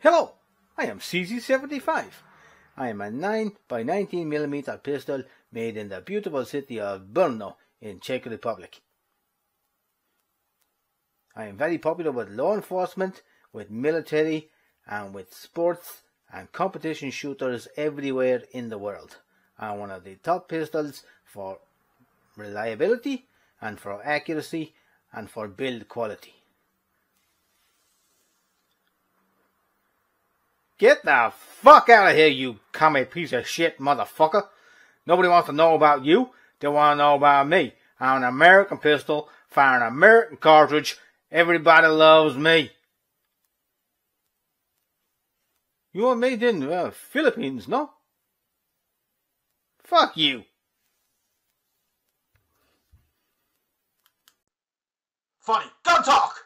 Hello, I am CZ75. I am a 9 by 19 mm pistol made in the beautiful city of Brno in Czech Republic. I am very popular with law enforcement, with military, and with sports and competition shooters everywhere in the world. I am one of the top pistols for reliability and for accuracy and for build quality. Get the fuck out of here, you commie piece of shit motherfucker. Nobody wants to know about you. They want to know about me. I'm an American pistol, firing an American cartridge. Everybody loves me. You were made in uh, Philippines, no? Fuck you. Funny. Don't talk!